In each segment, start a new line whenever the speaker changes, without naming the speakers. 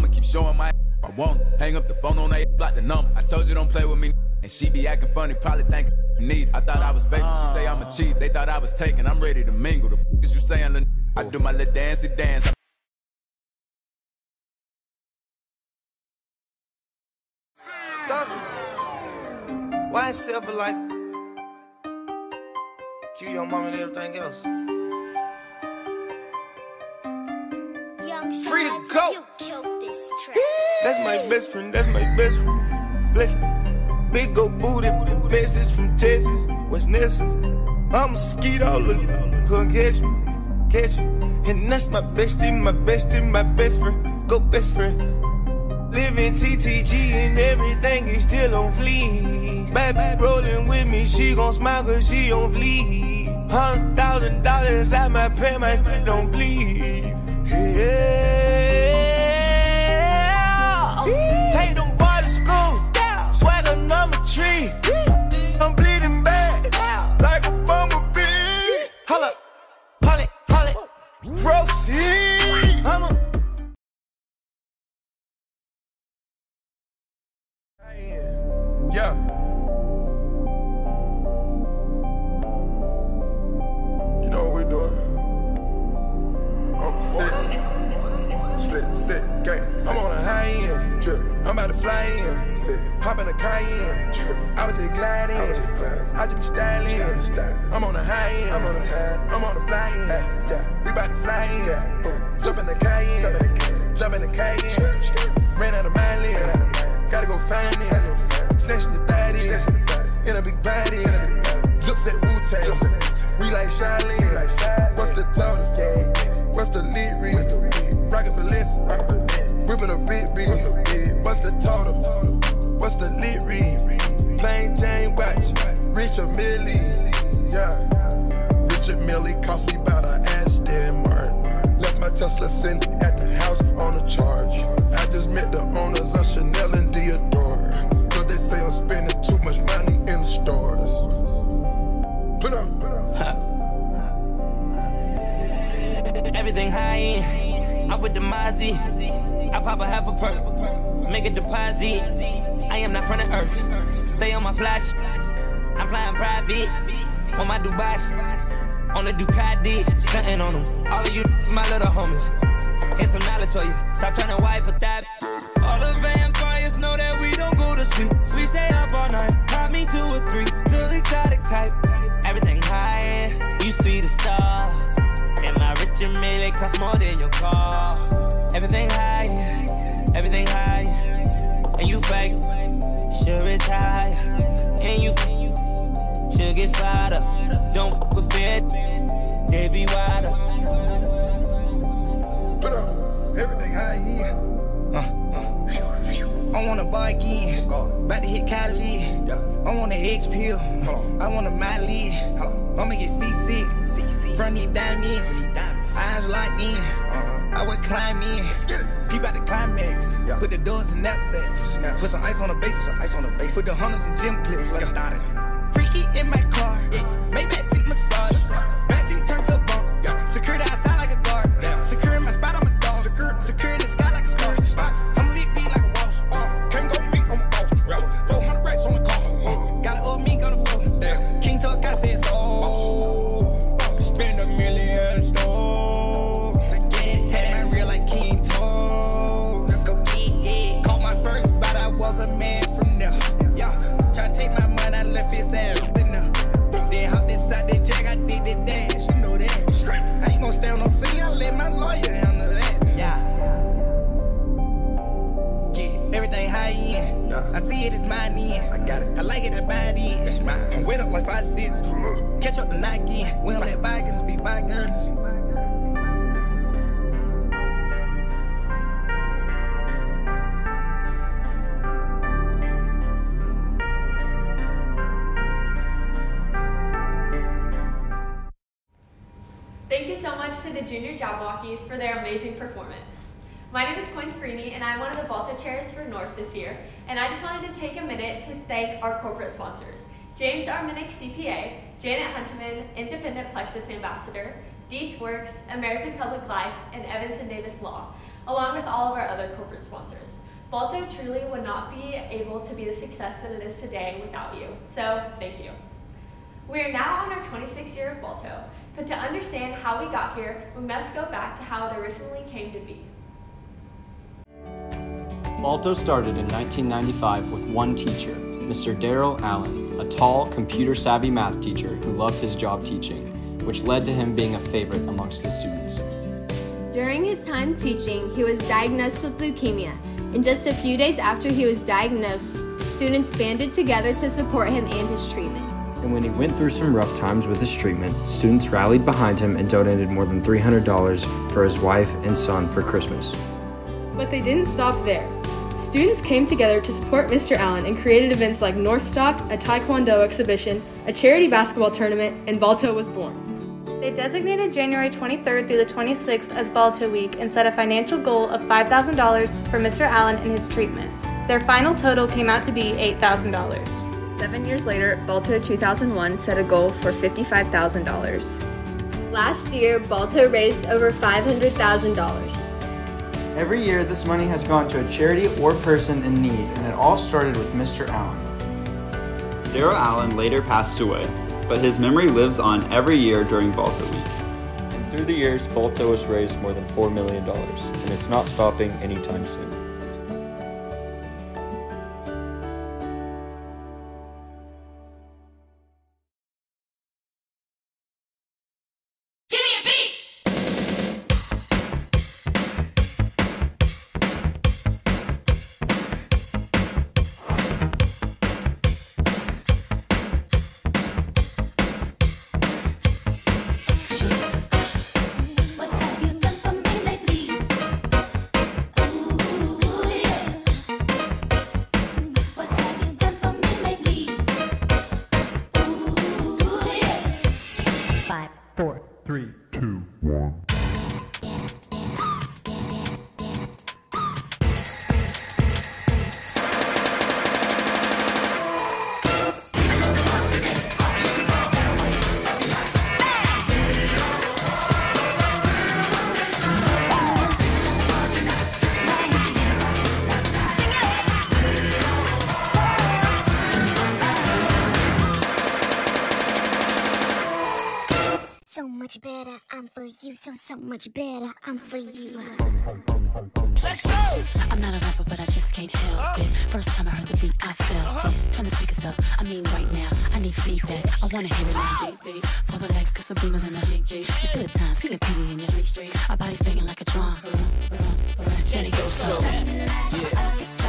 I'ma keep showing my I won't hang up the phone on that block the number. I told you don't play with me, and she be acting funny, probably think need. I thought I was faking, she say I'm a ah. cheat. They thought I was taking, I'm ready to mingle. The f is you saying, I do my little dancey dance. I
Why self a life? Kill your mom and everything else. Free to go. That's my best friend. That's my best friend. Bless Big old booty. Message from Texas. What's Nessa? I'm a skeet all of Couldn't catch me. Catch me. And that's my bestie, my bestie, my best friend. Go best friend. Living TTG and everything is still on fleek. Baby rolling with me, she gon' smile cause she on fleek. Hundred thousand dollars at my pay, my don't bleed. Yeah. Proceed. A
deposit. I am not from the earth. Stay on my flash. I'm flying private. On my Dubai. On the Ducati. Stunting on them. All of you my little homies. Here's some knowledge for you. Stop trying to wipe for that. All the vampires know that we don't go to sleep. We stay up all night. Pop me two or three. Little exotic type. Everything high. You see the stars. And my rich and million cost more than your car. Everything high, everything high. And you fake, should retire. And you should get fired up. Don't fuck with it, they be wider.
Put up. Everything high yeah. I want to buy again. About to hit Cali. I want an H pill. I want a Miley. I'ma get CC. CC. Front me diamonds. Eyes locked in. I would climb in. Peep out the climax. Put the doors in knapsacks. Put some ice on the base. Put some ice on the base. Put the hunters in gym clips. Freaky it. I like it, I buy it. It's mine. I'm wet up like five six. Catch up the night again. We don't let bygones be bygones.
Thank you so much to the Junior Jabawakkes for their amazing performance. My name is Quinn Freeney, and I'm one of the Balto chairs for North this year, and I just wanted to take a minute to thank our corporate sponsors, James Arminick CPA, Janet Hunteman, Independent Plexus Ambassador, Deitch Works, American Public Life, and Evans and Davis Law, along with all of our other corporate sponsors. Balto truly would not be able to be the success that it is today without you, so thank you. We are now on our 26th year of Balto, but to understand how we got here, we must go back to how it originally came to be.
Balto started in 1995 with one teacher, Mr. Daryl Allen, a tall, computer savvy math teacher who loved his job teaching, which led to him being a favorite amongst his students.
During his time teaching, he was diagnosed with leukemia, and just a few days after he was diagnosed, students banded together to support him and his treatment.
And when he went through some rough times with his treatment, students rallied behind him and donated more than $300 for his wife and son for Christmas.
But they didn't stop there. Students came together to support Mr. Allen and created events like North Northstock, a Taekwondo exhibition, a charity basketball tournament, and Balto was born.
They designated January 23rd through the 26th as Balto Week and set a financial goal of $5,000 for Mr. Allen and his treatment. Their final total came out to be $8,000.
Seven years later, Balto 2001 set a goal for $55,000.
Last year, Balto raised over $500,000.
Every year, this money has gone to a charity or person in need, and it all started with Mr. Allen.
Daryl Allen later passed away, but his memory lives on every year during Balto Week.
And through the years, Balto has raised more than $4 million, and it's not stopping anytime soon.
So, so much better. I'm for you.
Let's go! I'm not a rapper, but I just can't help it. First time I heard the beat, I felt it. Turn the speakers up, I mean right now. I need feedback, I wanna hear it now. For the legs, got some beamers in the It's good times, see the PD in your street. Our bodies banging like a drum. Jenny goes so. Yeah.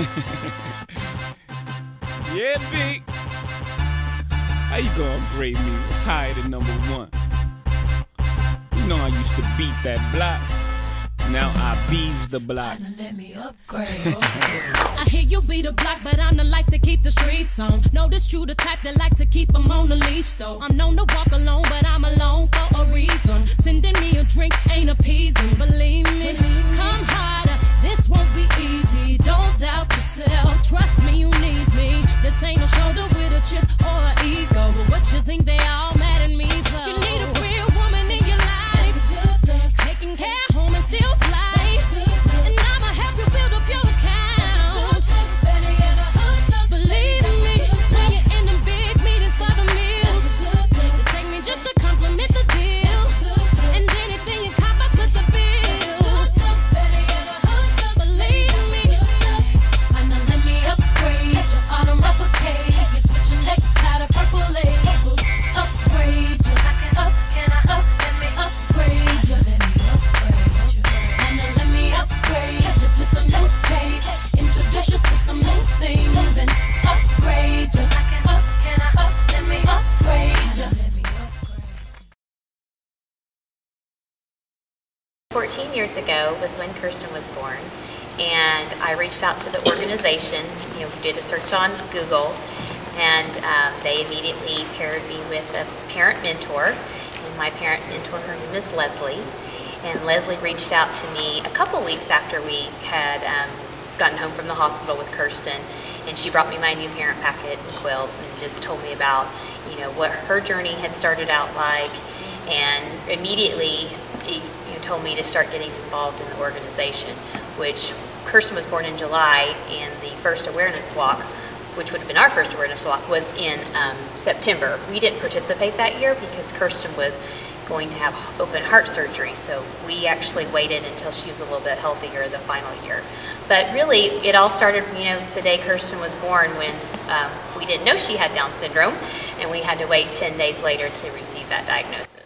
yeah, B. How you gonna upgrade me? What's higher than number one? You know I used to beat that block. Now I bees the block.
Let me upgrade. I hear you beat the block, but I'm the life to keep the streets on. Notice you the type that like to keep them on the leash, though. I'm known to walk alone, but I'm alone for a reason. Sending me a drink ain't appeasing, believe me.
Years ago was when Kirsten was born, and I reached out to the organization, you know, did a search on Google, and um, they immediately paired me with a parent mentor, and my parent mentor, her name is Leslie, and Leslie reached out to me a couple weeks after we had um, gotten home from the hospital with Kirsten, and she brought me my new parent packet and quilt, and just told me about, you know, what her journey had started out like, and immediately told me to start getting involved in the organization, which Kirsten was born in July, and the first awareness walk, which would have been our first awareness walk, was in um, September. We didn't participate that year because Kirsten was going to have open heart surgery, so we actually waited until she was a little bit healthier the final year. But really, it all started, you know, the day Kirsten was born when um, we didn't know she had Down syndrome, and we had to wait 10 days later to receive that diagnosis.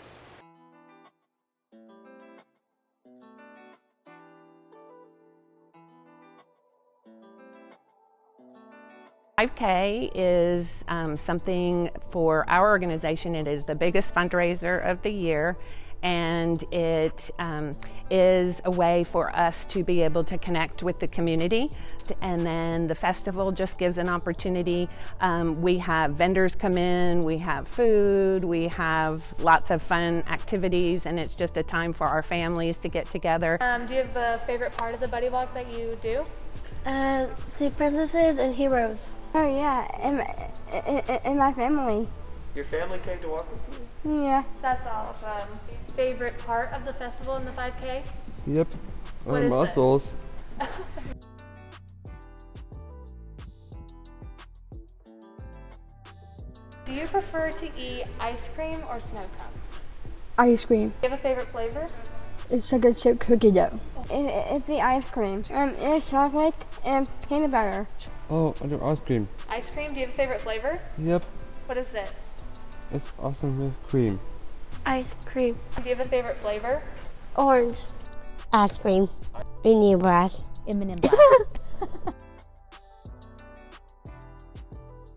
5K is um, something for our organization. It is the biggest fundraiser of the year, and it um, is a way for us to be able to connect with the community. And then the festival just gives an opportunity. Um, we have vendors come in, we have food, we have lots of fun activities, and it's just a time for our families to get together.
Um, do you have a favorite part of the Buddy Walk that you do?
Uh, see princesses and heroes.
Oh yeah, in my, in, in my family.
Your family came to walk with you?
Yeah.
That's awesome. Favorite part of the festival in the 5K?
Yep.
What
Our
is
muscles.
Do you prefer to eat ice cream or snow cones?
Ice cream.
Do you have a favorite flavor?
It's chocolate chip cookie dough. It, it's the ice cream. Um, it's chocolate and peanut butter.
Oh, I do ice cream.
Ice cream, do you have a favorite flavor?
Yep.
What is it?
It's awesome with cream.
Ice cream.
Do you have a favorite flavor?
Orange.
Ice cream. Mini brass.
M&M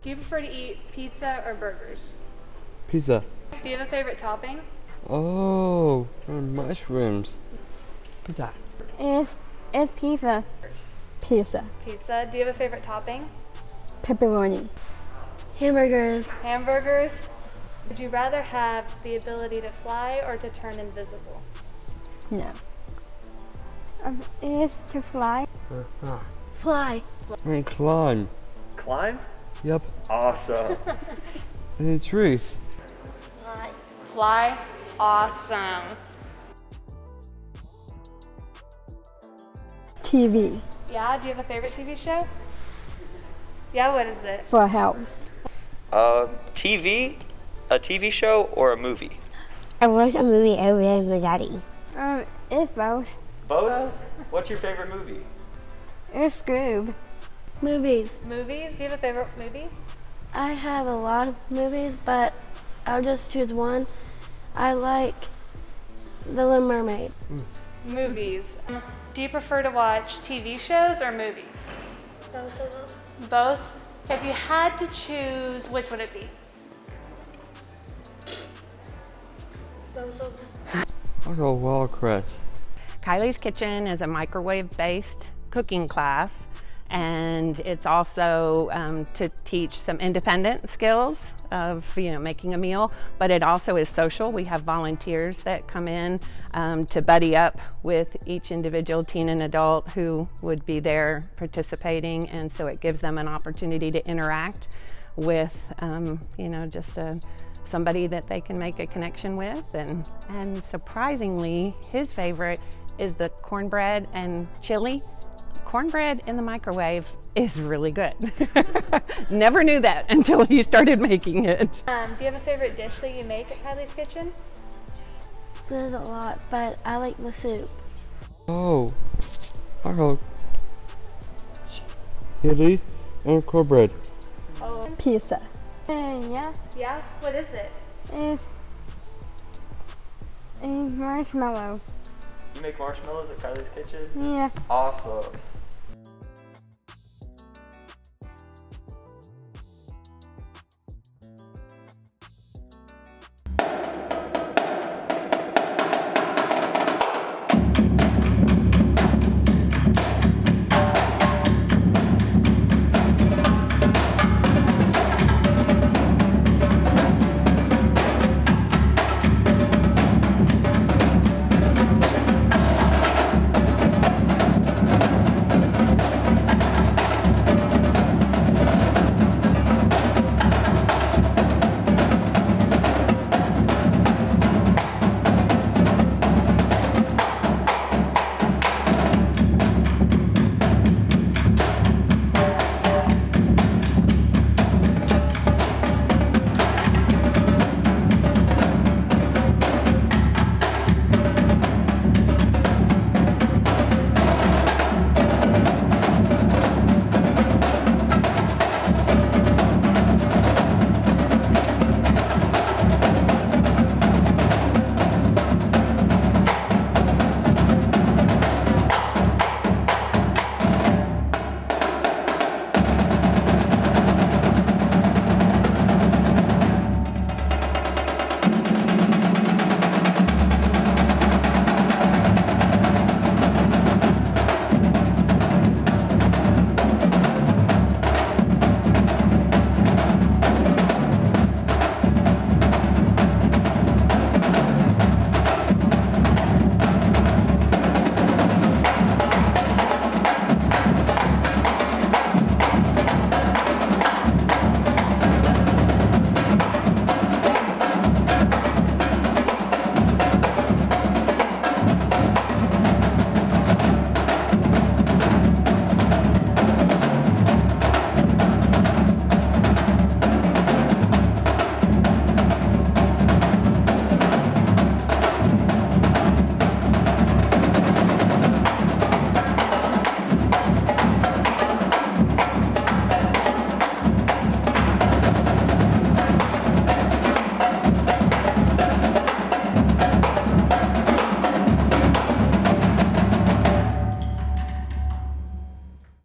Do you prefer to eat pizza or burgers?
Pizza.
Do you have a favorite topping?
Oh, and mushrooms. Pizza.
It's, it's pizza. Pizza.
Pizza. Do you have a favorite topping?
Pepperoni.
Hamburgers.
Hamburgers. Would you rather have the ability to fly or to turn invisible?
No. Um, it's to fly.
Fly.
And climb.
Climb?
Yep.
Awesome.
And trees. Fly.
Fly. Awesome.
TV.
Yeah, do you have a favorite TV show? Yeah, what is it?
For a house.
uh, TV? A TV show or a movie?
I watched a movie every day with my daddy.
Um, it's both.
Both? What's your favorite movie?
It's Scoob.
Movies.
Movies? Do you have a favorite movie?
I have a lot of movies, but I'll just choose one. I like The Little Mermaid.
Movies. Um, Do you prefer to watch TV shows or movies?
Both of them.
Both? If you had to choose, which would it be?
Both of them.
I go Wildcrest.
Kylie's Kitchen is a microwave based cooking class, and it's also um, to teach some independent skills of you know making a meal but it also is social. We have volunteers that come in um, to buddy up with each individual teen and adult who would be there participating. And so it gives them an opportunity to interact with um, you know just a somebody that they can make a connection with. And and surprisingly his favorite is the cornbread and chili cornbread in the microwave is really good never knew that until he started making it
Um, do you have a favorite dish that you make at Kylie's Kitchen?
There's a lot, but I like the soup.
Oh, I go chili and cornbread.
Oh.
Pizza. Uh, yeah.
Yeah? What is it?
It's a marshmallow.
You make marshmallows at Kylie's Kitchen?
Yeah.
Awesome.